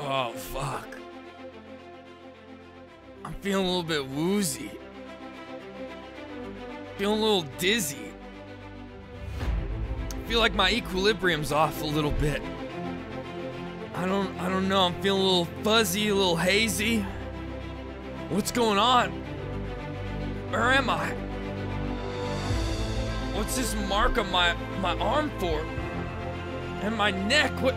Oh, fuck. I'm feeling a little bit woozy. Feeling a little dizzy. feel like my equilibrium's off a little bit. I don't I don't know. I'm feeling a little fuzzy, a little hazy. What's going on? Where am I? What's this mark on my my arm for? And my neck? What?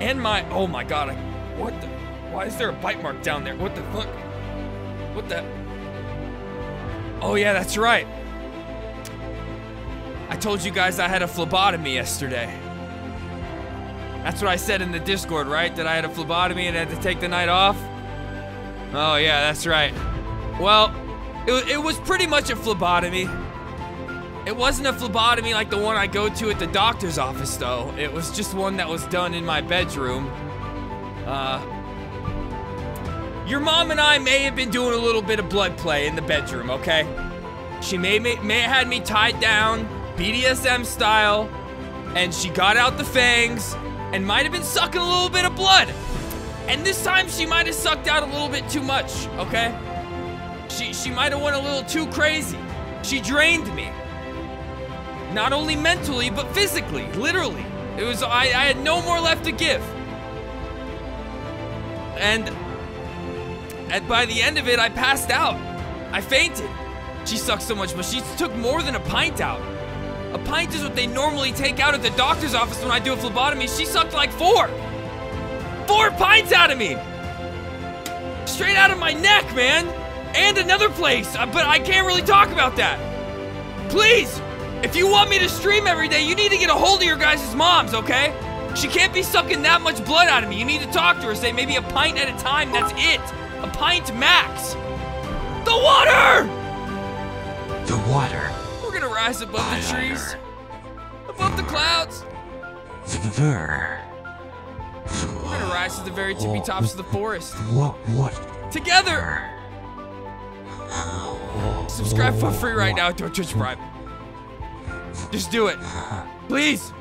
And my oh my god! I, what the? Why is there a bite mark down there? What the fuck? What the? Oh yeah, that's right. I told you guys I had a phlebotomy yesterday. That's what I said in the Discord, right? That I had a phlebotomy and had to take the night off? Oh, yeah, that's right. Well, it, it was pretty much a phlebotomy. It wasn't a phlebotomy like the one I go to at the doctor's office, though. It was just one that was done in my bedroom. Uh, your mom and I may have been doing a little bit of blood play in the bedroom, okay? She may, may, may have had me tied down, BDSM style, and she got out the fangs, and might have been sucking a little bit of blood. And this time she might have sucked out a little bit too much, okay? She, she might have went a little too crazy. She drained me. Not only mentally, but physically, literally. It was, I, I had no more left to give. And, and by the end of it, I passed out. I fainted. She sucked so much, but she took more than a pint out. A pint is what they normally take out at the doctor's office when I do a phlebotomy. She sucked like four. Four pints out of me. Straight out of my neck, man. And another place, uh, but I can't really talk about that. Please, if you want me to stream every day, you need to get a hold of your guys' moms, okay? She can't be sucking that much blood out of me. You need to talk to her, say maybe a pint at a time, that's it. A pint max. The water! The water. We're gonna rise above the trees, above the clouds. Ver. We're gonna rise to the very tippy tops of the forest. What? What? Together! Subscribe for free right now to our Twitch Prime. Just do it. Please.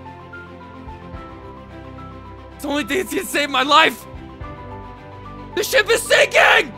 It's the only thing that's gonna save my life. The ship is sinking!